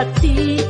hati